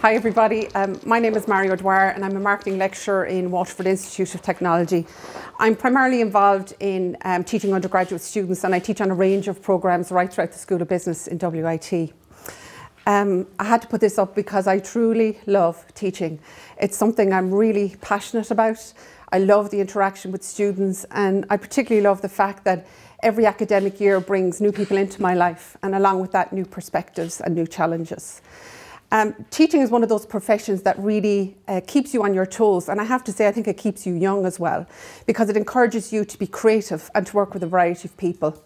Hi everybody, um, my name is Marie O'Dwyer and I'm a marketing lecturer in Waterford Institute of Technology. I'm primarily involved in um, teaching undergraduate students and I teach on a range of programmes right throughout the School of Business in WIT. Um, I had to put this up because I truly love teaching. It's something I'm really passionate about. I love the interaction with students and I particularly love the fact that every academic year brings new people into my life and along with that new perspectives and new challenges. Um, teaching is one of those professions that really uh, keeps you on your toes and I have to say I think it keeps you young as well because it encourages you to be creative and to work with a variety of people.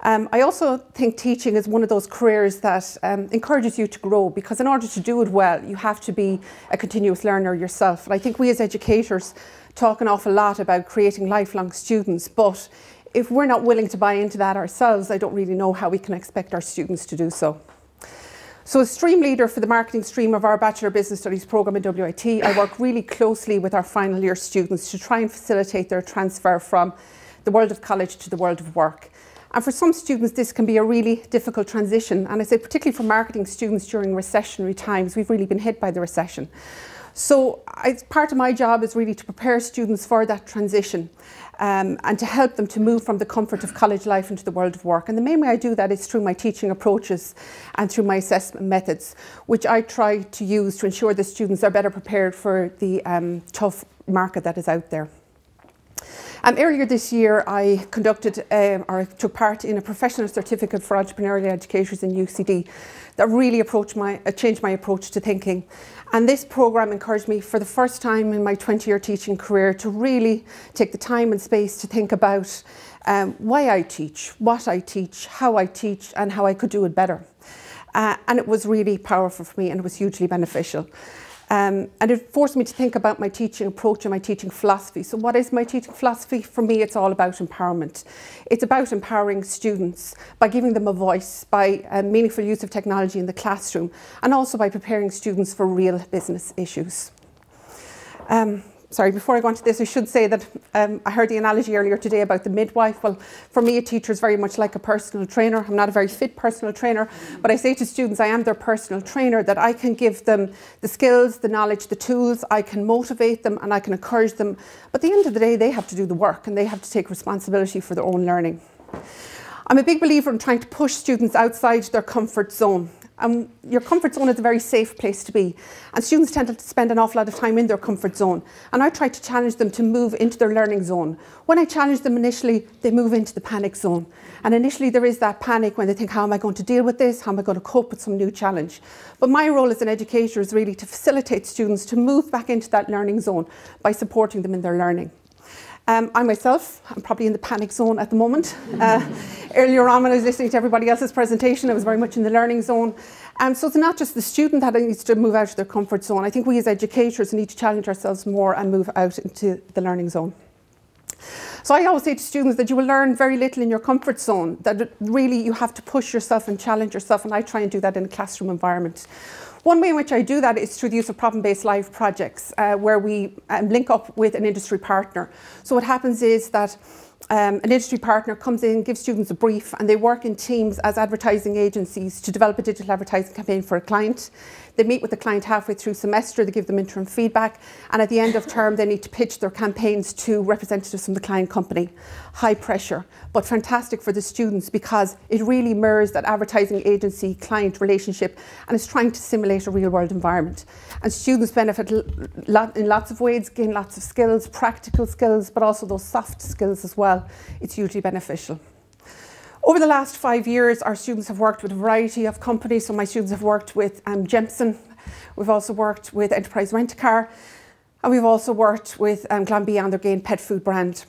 Um, I also think teaching is one of those careers that um, encourages you to grow because in order to do it well you have to be a continuous learner yourself and I think we as educators talk an awful lot about creating lifelong students but if we're not willing to buy into that ourselves I don't really know how we can expect our students to do so. So as stream leader for the marketing stream of our Bachelor Business Studies programme in WIT, I work really closely with our final year students to try and facilitate their transfer from the world of college to the world of work. And for some students, this can be a really difficult transition. And I say particularly for marketing students during recessionary times, we've really been hit by the recession. So I, part of my job is really to prepare students for that transition um, and to help them to move from the comfort of college life into the world of work. And the main way I do that is through my teaching approaches and through my assessment methods, which I try to use to ensure the students are better prepared for the um, tough market that is out there. Um, earlier this year, I conducted um, or took part in a professional certificate for entrepreneurial educators in UCD that really approached my, uh, changed my approach to thinking. And this programme encouraged me for the first time in my 20 year teaching career to really take the time and space to think about um, why I teach, what I teach, how I teach, and how I could do it better. Uh, and it was really powerful for me and it was hugely beneficial. Um, and it forced me to think about my teaching approach and my teaching philosophy. So what is my teaching philosophy? For me, it's all about empowerment. It's about empowering students by giving them a voice, by um, meaningful use of technology in the classroom, and also by preparing students for real business issues. Um, sorry, before I go on to this, I should say that um, I heard the analogy earlier today about the midwife. Well, for me, a teacher is very much like a personal trainer. I'm not a very fit personal trainer, but I say to students, I am their personal trainer, that I can give them the skills, the knowledge, the tools, I can motivate them and I can encourage them. But at the end of the day, they have to do the work and they have to take responsibility for their own learning. I'm a big believer in trying to push students outside their comfort zone. And your comfort zone is a very safe place to be. And students tend to spend an awful lot of time in their comfort zone. And I try to challenge them to move into their learning zone. When I challenge them initially, they move into the panic zone. And initially there is that panic when they think, how am I going to deal with this? How am I going to cope with some new challenge? But my role as an educator is really to facilitate students to move back into that learning zone by supporting them in their learning. Um, I myself, I'm probably in the panic zone at the moment. Uh, earlier on when I was listening to everybody else's presentation, I was very much in the learning zone. Um, so it's not just the student that needs to move out of their comfort zone. I think we as educators need to challenge ourselves more and move out into the learning zone. So I always say to students that you will learn very little in your comfort zone, that really you have to push yourself and challenge yourself, and I try and do that in a classroom environment. One way in which I do that is through the use of problem-based live projects, uh, where we um, link up with an industry partner. So what happens is that um, an industry partner comes in, gives students a brief, and they work in teams as advertising agencies to develop a digital advertising campaign for a client. They meet with the client halfway through semester, they give them interim feedback, and at the end of term, they need to pitch their campaigns to representatives from the client company. High pressure, but fantastic for the students because it really mirrors that advertising agency client relationship and is trying to simulate a real world environment. And students benefit in lots of ways, gain lots of skills, practical skills, but also those soft skills as well. It's hugely beneficial. Over the last five years, our students have worked with a variety of companies. So my students have worked with um, Jameson. We've also worked with Enterprise Rent-A-Car. And we've also worked with um, and their Gain pet food brand.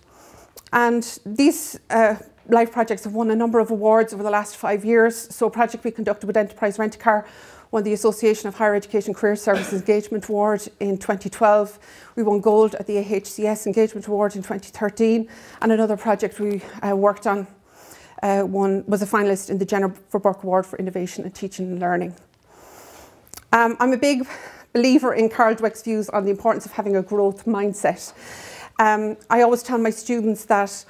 And these uh, live projects have won a number of awards over the last five years. So a project we conducted with Enterprise Rent-A-Car won the Association of Higher Education Career Services Engagement Award in 2012. We won gold at the AHCS Engagement Award in 2013. And another project we uh, worked on uh, one was a finalist in the Jennifer Burke Award for Innovation in Teaching and Learning. Um, I'm a big believer in Carol Dweck's views on the importance of having a growth mindset. Um, I always tell my students that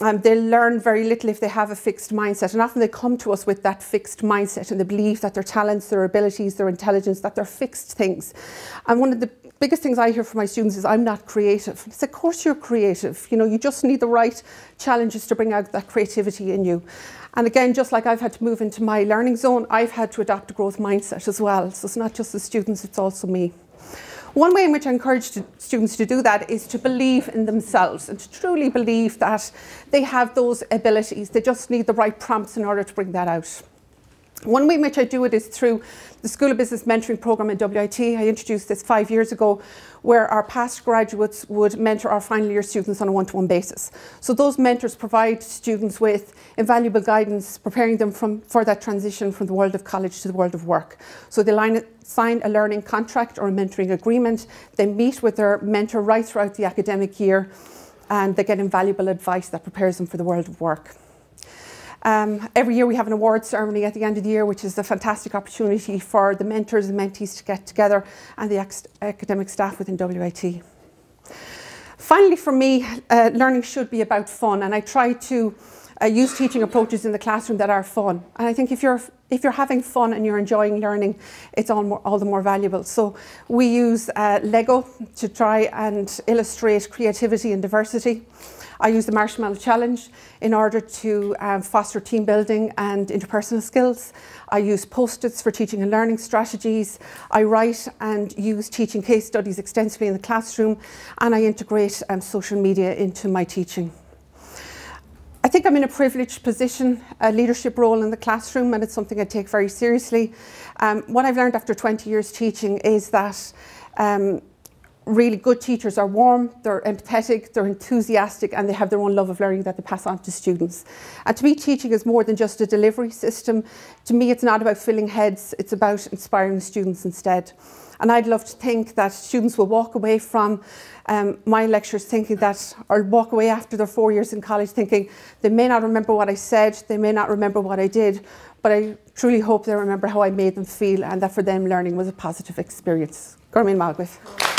um, they learn very little if they have a fixed mindset. And often they come to us with that fixed mindset and the belief that their talents, their abilities, their intelligence, that they're fixed things. And one of the biggest things I hear from my students is I'm not creative. It's of course you're creative. You know, you just need the right challenges to bring out that creativity in you. And again, just like I've had to move into my learning zone, I've had to adopt a growth mindset as well. So it's not just the students, it's also me. One way in which I encourage students to do that is to believe in themselves and to truly believe that they have those abilities. They just need the right prompts in order to bring that out. One way in which I do it is through the School of Business Mentoring Programme at WIT. I introduced this five years ago where our past graduates would mentor our final year students on a one-to-one basis. So those mentors provide students with invaluable guidance, preparing them from, for that transition from the world of college to the world of work. So they line, sign a learning contract or a mentoring agreement, they meet with their mentor right throughout the academic year and they get invaluable advice that prepares them for the world of work. Um, every year we have an award ceremony at the end of the year, which is a fantastic opportunity for the mentors and mentees to get together and the academic staff within WIT. Finally, for me, uh, learning should be about fun, and I try to uh, use teaching approaches in the classroom that are fun. And I think if you're if you're having fun and you're enjoying learning, it's all, more, all the more valuable. So we use uh, Lego to try and illustrate creativity and diversity. I use the Marshmallow Challenge in order to um, foster team building and interpersonal skills. I use post-its for teaching and learning strategies. I write and use teaching case studies extensively in the classroom and I integrate um, social media into my teaching. I think I'm in a privileged position, a leadership role in the classroom, and it's something I take very seriously. Um, what I've learned after 20 years teaching is that um, really good teachers are warm, they're empathetic, they're enthusiastic, and they have their own love of learning that they pass on to students. And to me, teaching is more than just a delivery system. To me, it's not about filling heads, it's about inspiring students instead. And I'd love to think that students will walk away from um, my lectures thinking that, or walk away after their four years in college thinking they may not remember what I said, they may not remember what I did, but I truly hope they remember how I made them feel and that for them learning was a positive experience. Gormin Malgwith.